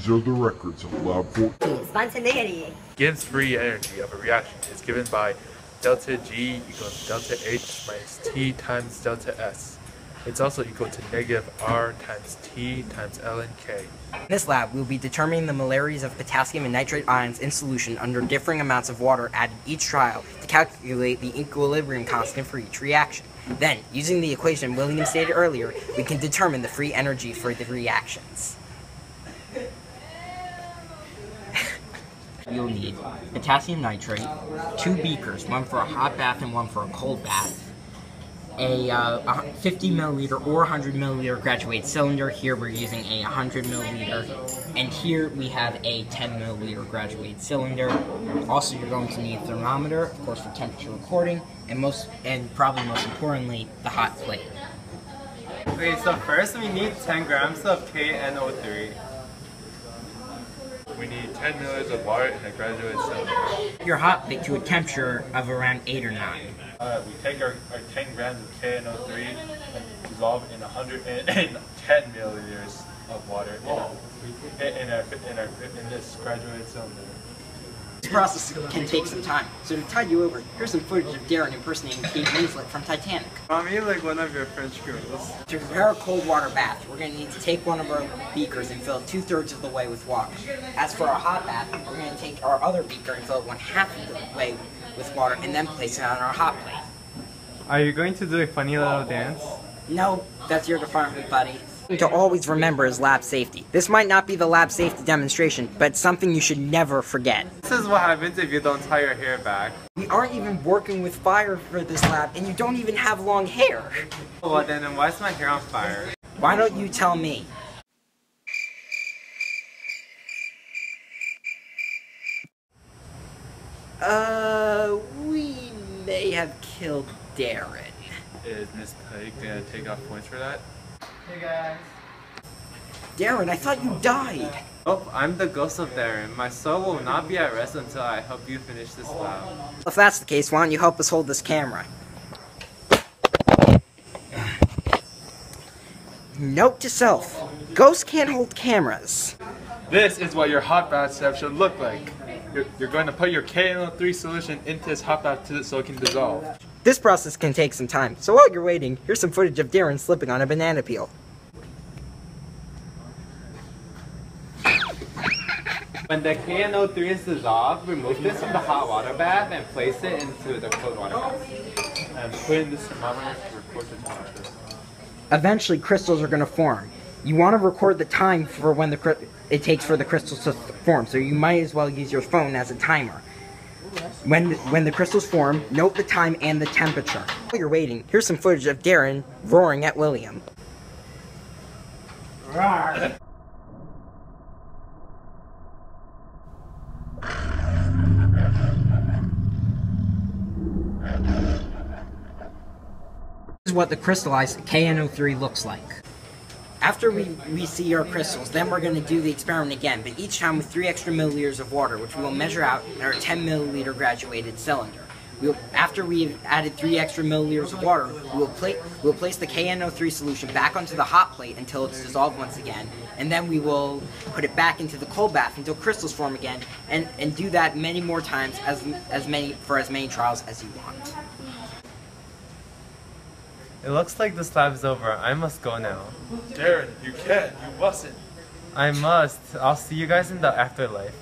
These are the records of Lab 14. Spontaneity. Gibbs free energy of a reaction is given by delta G equals delta H minus T times delta S. It's also equal to negative R times T times ln K. In this lab, we will be determining the molarities of potassium and nitrate ions in solution under differing amounts of water added each trial to calculate the equilibrium constant for each reaction. Then, using the equation William stated earlier, we can determine the free energy for the reactions. You'll need potassium nitrate, two beakers, one for a hot bath and one for a cold bath, a uh, 50 milliliter or 100 milliliter graduate cylinder. Here we're using a 100 milliliter, and here we have a 10 milliliter graduate cylinder. Also, you're going to need a thermometer, of course, for temperature recording, and most, and probably most importantly, the hot plate. Okay, so first we need 10 grams of KNO3. We need 10 milliliters of water in a graduate cylinder. Your hot plate to a temperature of around 8 or 9. Uh, we take our, our 10 grams of KNO3 and dissolve in 110 milliliters of water in, a, in, our, in, our, in this graduated cylinder. This process can take some time, so to tide you over, here's some footage of Darren impersonating Kate Winslet from Titanic. Mommy, like one of your French girls. To prepare a cold water bath, we're going to need to take one of our beakers and fill it two-thirds of the way with water. As for our hot bath, we're going to take our other beaker and fill it one-half of the way with water and then place it on our hot plate. Are you going to do a funny little dance? No, that's your department, buddy. To always remember is lab safety. This might not be the lab safety demonstration, but it's something you should never forget. This is what happens if you don't tie your hair back. We aren't even working with fire for this lab, and you don't even have long hair. Well then, then why is my hair on fire? Why don't you tell me? Uh, we may have killed Darren. Is Miss Pike gonna take off points for that? Hey guys. Darren, I thought you died. Oh, I'm the ghost of Darren. My soul will not be at rest until I help you finish this lab. If that's the case, why don't you help us hold this camera? Note to self, ghosts can't hold cameras. This is what your hot bath step should look like. You're, you're going to put your KNO3 solution into this hot bath to, so it can dissolve. This process can take some time, so while you're waiting, here's some footage of Darren slipping on a banana peel. When the KNO3 is dissolved, remove this from the hot water bath and place it into the cold water bath. And put in this thermometer to record the temperature. Eventually, crystals are going to form. You want to record the time for when the cry- it takes for the crystals to form, so you might as well use your phone as a timer. When when the crystals form, note the time and the temperature. While you're waiting, here's some footage of Darren roaring at William. This is what the crystallized KNO3 looks like. After we, we see our crystals, then we're going to do the experiment again, but each time with 3 extra milliliters of water, which we will measure out in our 10 milliliter graduated cylinder. We'll, after we've added 3 extra milliliters of water, we'll, pla we'll place the KNO3 solution back onto the hot plate until it's dissolved once again, and then we will put it back into the cold bath until crystals form again, and, and do that many more times as, as many for as many trials as you want. It looks like this lab is over. I must go now. Darren, you can't. You mustn't. I must. I'll see you guys in the afterlife.